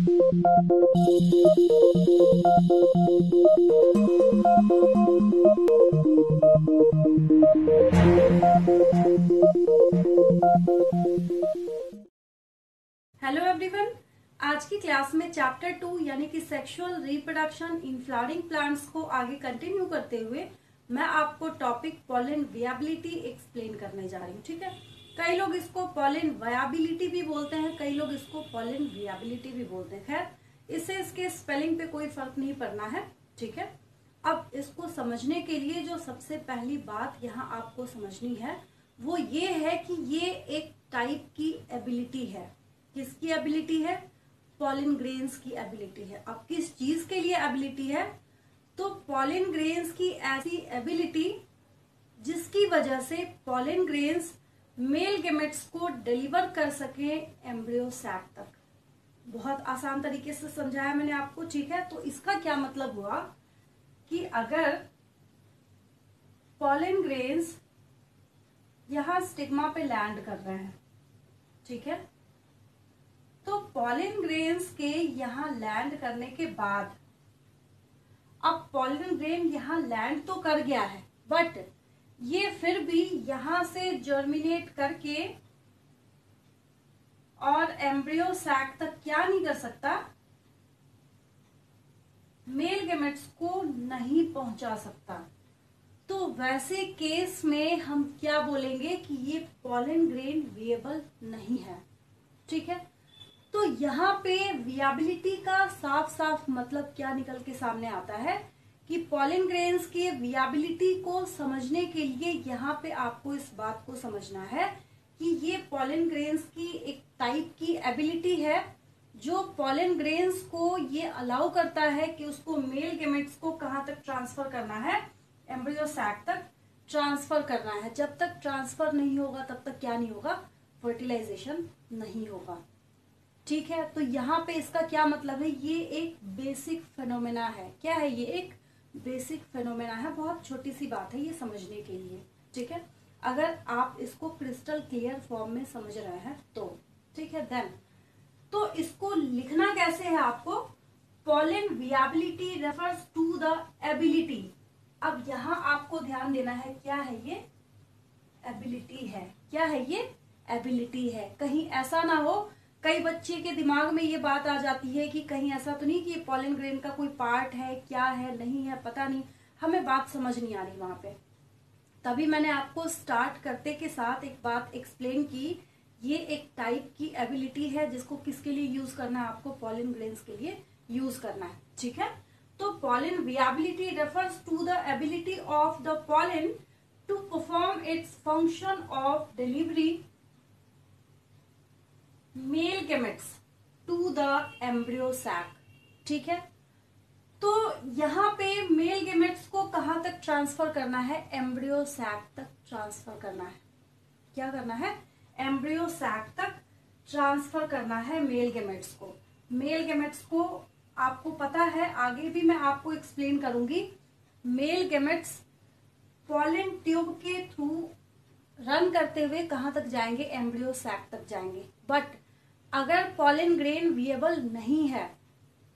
Hello everyone आज की class में चैप्टर टू यानी कि sexual reproduction in flowering plants को आगे कंटिन्यू करते हुए मैं आपको टॉपिक पॉलन वियाबिलिटी एक्सप्लेन करने जा रही हूँ, ठीक है? कई लोग इसको पॉलिन वयाबिलिटी भी बोलते हैं, कई लोग इसको पॉलिन वियाबिलिटी भी बोलते हैं। खैर इससे इसके स्पेलिंग पे कोई फ़र्क नहीं पड़ना है, ठीक है? अब इसको समझने के लिए जो सबसे पहली बात यहाँ आपको समझनी है, वो ये है कि ये एक टाइप की एबिलिटी है। किसकी एबिलिटी है? पॉलिन ग्रेन्स की एबिलिटी है। अब किस चीज़ के लिए एबिलिटी है? तो पॉलिन ग्रेन्स की ऐसी एबिलिटी जिसकी वजह से पॉलिन ग्रेन्स मेल गेमेट्स को डिलीवर कर सके एम्ब्रियो सैक तक। बहुत आसान तरीके से समझाया मैंने आपको, ठीक है? तो इसका क्या मतलब हुआ कि अगर पॉलिन ग्रेन्स यहाँ स्टिग्मा पे लैंड कर रहे हैं, ठीक है? तो पॉलिन ग्रेन्स के यहाँ लैंड करने के बाद, अब पॉलिन ग्रेन यहाँ लैंड तो कर गया है बट ये फिर भी यहाँ से जर्मिनेट करके और एम्ब्रियो सैक तक क्या नहीं कर सकता? मेल गेमेट्स को नहीं पहुँचा सकता। तो वैसे केस में हम क्या बोलेंगे कि ये पॉलन ग्रेन विएबल नहीं है। ठीक है? तो यहाँ पे वियाबिलिटी का साफ़ साफ़ मतलब क्या निकल के सामने आता है? कि पॉलिन ग्रेन्स के वियाबिलिटी को समझने के लिए यहाँ पे आपको इस बात को समझना है कि ये पॉलिन ग्रेन्स की एक टाइप की एबिलिटी है, जो पॉलिन ग्रेन्स को ये अलाउ करता है कि उसको मेल गेमेट्स को कहाँ तक ट्रांसफ़र करना है एम्ब्रियो सैक तक ट्रांसफ़र करना है। जब तक ट्रांसफ़र नहीं होगा, तब तक क्या नहीं होगा? फर्टिलाइजेशन नहीं होगा। ठीक है? तो यहाँ पे इसका क्या मतलब है? ये एक बेसिक फेनोमेना है। क्या है ये एक बेसिक फेनोमेना है, बहुत छोटी सी बात है ये समझने के लिए, ठीक है? अगर आप इसको क्रिस्टल क्लियर फॉर्म में समझ रहे हैं तो ठीक है देन तो इसको लिखना कैसे है आपको? Pollen viability refers to the ability अब यहाँ आपको ध्यान देना है, क्या है ये? एबिलिटी है। क्या है ये? एबिलिटी है। कहीं ऐसा ना हो कई बच्चे के दिमाग में ये बात आ जाती है कि कहीं ऐसा तो नहीं कि पॉलिन ग्रेन का कोई पार्ट है, क्या है, नहीं है, पता नहीं। हमें बात समझ नहीं आ रही वहाँ पे। तभी मैंने आपको स्टार्ट करते के साथ एक बात एक्सप्लेन की। ये एक टाइप की एबिलिटी है जिसको किसके लिए यूज़ करना है? आपको पॉलिन ग्रेन्स के लिए यूज़ करना है। ठीक है? तो pollen viability refers to the ability of the pollen to perform its function of delivery male gametes to the embryo sac, ठीक है? तो यहाँ पे मेल गेमेट्स को कहाँ तक ट्रांसफ़र करना है? एम्ब्रियो सैक तक ट्रांसफ़र करना है। क्या करना है? एम्ब्रियो सैक तक ट्रांसफ़र करना है मेल गेमेट्स को। मेल गेमेट्स को आपको पता है, आगे भी मैं आपको एक्सप्लेन करूँगी। मेल गेमेट्स पॉलिन ट्यूब के थ्रू रन करते हुए कहाँ तक जाएँगे? एम्ब्रियो सैक तक जाएँगे। बट अगर पॉलिन ग्रेन विएबल नहीं है,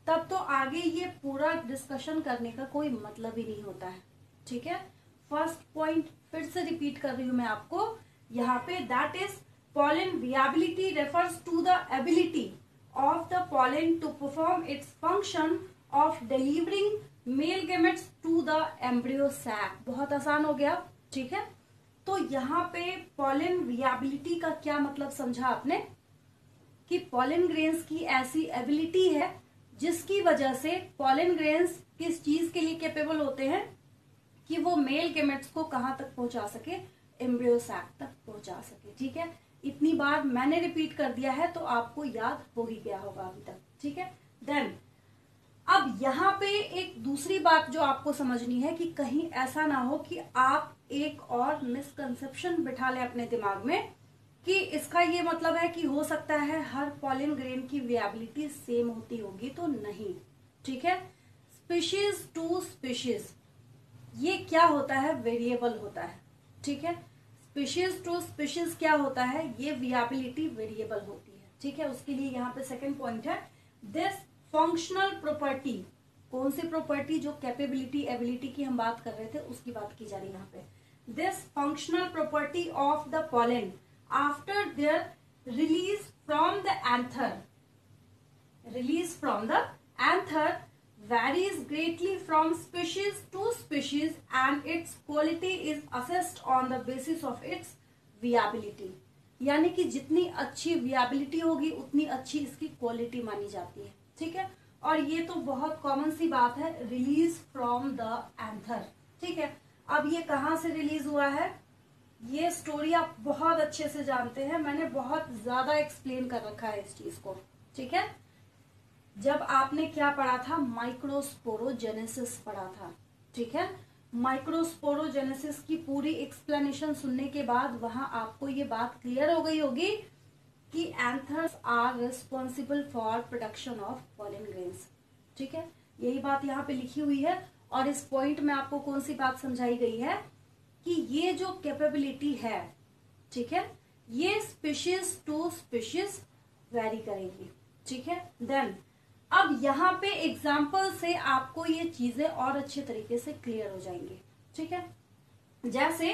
तब तो आगे ये पूरा डिस्कशन करने का कोई मतलब ही नहीं होता है। ठीक है? फ़र्स्ट पॉइंट फिर से रिपीट कर रही हूँ मैं आपको। यहाँ पे that is pollen viability refers to the ability of the pollen to perform its function of delivering male gametes to the embryo sac बहुत आसान हो गया, ठीक है? तो यहाँ पे पॉलिन वियाबिलिटी का क्या मतलब समझा आपने? कि पॉलिन ग्रेन्स की ऐसी एबिलिटी है, जिसकी वजह से पॉलिन ग्रेन्स किस चीज़ के लिए कैपेबल होते हैं, कि वो मेल गेमेट्स को कहाँ तक पहुँचा सके एम्ब्रियो सैक तक पहुँचा सके, ठीक है? इतनी बार मैंने रिपीट कर दिया है तो आपको याद हो ही गया होगा अभी तक, ठीक है? देन अब यहाँ पे एक दूसरी बात जो आपको समझनी है कि कहीं ऐसा ना हो कि आप एक और मिसकंसेप्शन बिठा लें अपने दिमाग में कि इसका ये मतलब है कि हो सकता है हर पॉलिन ग्रेन की वियाबिलिटी सेम होती होगी तो नहीं, ठीक है? स्पीशीज टू स्पीशीज ये क्या होता है? वेरिएबल होता है, ठीक है? स्पीशीज टू स्पीशीज क्या होता है? ये वियाबिलिटी वेरिएबल होती है, ठीक है? उसके लिए यहाँ पे सेकेंड पॉइंट है दिस फंक्शनल प्रॉपर्टी कौन सी प्रॉपर्टी जो कैपेबिलिटी एबिलिटी की हम बात कर रहे थे, उसकी बात की जा रही है यहाँ पे। This functional property of the pollen after their release from the anther release from the anther varies greatly from species to species and its quality is assessed on the basis of its viability. यानी कि जितनी अच्छी viability होगी, उतनी अच्छी इसकी quality मानी जाती है। ठीक है? और ये तो बहुत कॉमन सी बात है रिलीज़ फ्रॉम द एंथर ठीक है? अब ये कहाँ से रिलीज़ हुआ है? ये स्टोरी आप बहुत अच्छे से जानते हैं। मैंने बहुत ज़्यादा एक्सप्लेन कर रखा है इस चीज़ को। ठीक है? जब आपने क्या पढ़ा था? माइक्रोस्पोरोजेनेसिस पढ़ा था। ठीक है? माइक्रोस्पोरोजेनेसिस की पूरी एक्सप्लेनेशन सुनने के बाद वहाँ आपको ये बात क्लियर हो गई होगी कि anthers are responsible for production of pollen grains ठीक है? यही बात यहाँ पे लिखी हुई है और इस पॉइंट में आपको कौन सी बात समझाई गई है? कि ये जो कैपेबिलिटी है, ठीक है, ये स्पीशीज टू स्पीशीज वेरी करेगी, ठीक है? देन अब यहाँ पे एग्ज़ाम्पल से आपको ये चीज़ें और अच्छे तरीके से क्लियर हो जाएँगी, ठीक है? जैसे,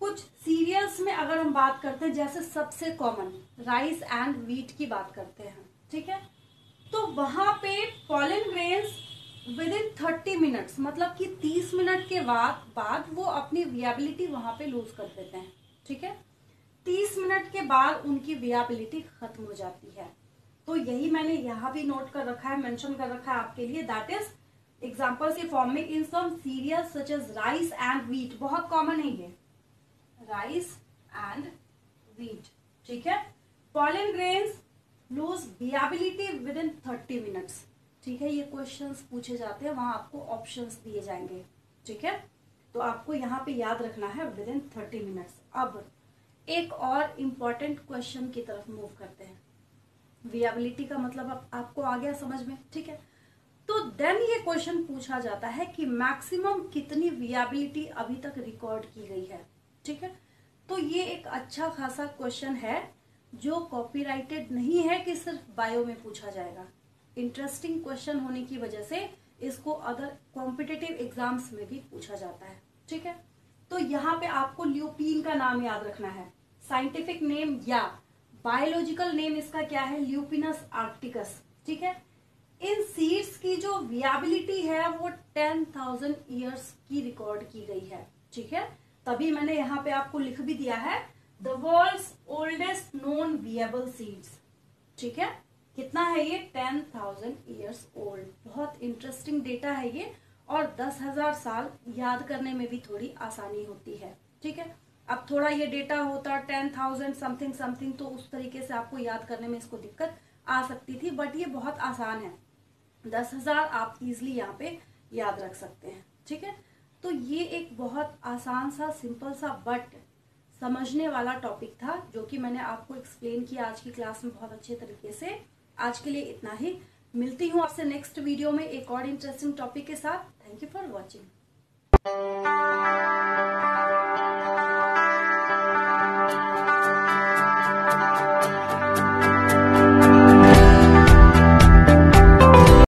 कुछ सीरियल्स में अगर हम बात करते हैं, जैसे सबसे कॉमन राइस एंड वीट की बात करते हैं, ठीक है? तो वहाँ पे pollen grains within thirty minutes मतलब कि तीस मिनट के बाद बाद वो अपनी वियाबिलिटी वहाँ पे लूज कर देते हैं, ठीक है? तीस मिनट के बाद उनकी वियाबिलिटी खत्म हो जाती है। तो यही मैंने यहाँ भी नोट कर रखा है मेंशन कर रखा है आपके लिए। दैट इज़ एग्जाम्पल्स के फॉर्म में in some cereal such as rice and wheat बहुत कॉमन है ये। राइस एंड वीट ठीक है? Pollen grains lose viability within thirty minutes ठीक है ये क्वेश्चंस पूछे जाते हैं वहाँ आपको ऑप्शंस दिए जाएँगे ठीक है? तो आपको यहाँ पे याद रखना है विद इन थर्टी मिनट्स अब एक और इंपॉर्टेंट क्वेश्चन की तरफ़ मूव करते हैं। वियाबिलिटी का मतलब आप, आपको आ गया समझ में ठीक है? तो देन ये क्वेश्चन पूछा जाता है कि मैक्सिमम कितनी वियाबिलिटी अभी तक रिकॉर्ड की गई है ठीक है? तो ये एक अच्छा खासा क्वेश्चन है जो कॉपीराइटेड नहीं है कि सिर्फ़ बायो में पूछा जाएगा। इंटरेस्टिंग क्वेश्चन होने की वजह से इसको अदर कॉम्पिटेटिव एग्ज़ाम्स में भी पूछा जाता है। ठीक है? तो यहाँ पे आपको ल्यूपीन का नाम याद रखना है। साइंटिफिक नेम या बायोलॉजिकल नेम इसका क्या है? ल्यूपिनस आर्टिकस ठीक है? इन सीड्स की जो वियाबिलिटी है, वो टेन थाउज़ेंड ईयर्स की रिकॉर्ड की गई है। ठीक है? तभी मैंने यहाँ पे आपको लिख भी दिया है the world oldest known viable seeds ठीक है? कितना है ये? टेन थाउज़ेंड ईयर्स ओल्ड बहुत इंटरेस्टिंग डेटा है ये और दस हज़ार साल याद करने में भी थोड़ी आसानी होती है। ठीक है? अब थोड़ा ये डेटा होता टेन थाउज़ेंड समथिंग समथिंग तो उस तरीके से आपको याद करने में इसको दिक्कत आ सकती थी बट ये बहुत आसान है। दस हज़ार आप इजिली यहाँ पे याद रख सकते हैं। ठीक है? तो ये एक बहुत आसान सा सिंपल सा बट समझने वाला टॉपिक था, जो कि मैंने आपको एक्सप्लेन किया आज की क्लास में बहुत अच्छे तरीके से। आज के लिए इतना ही। मिलती हूँ आपसे नेक्स्ट वीडियो में एक और इंटरेस्टिंग टॉपिक के साथ। Thank you for watching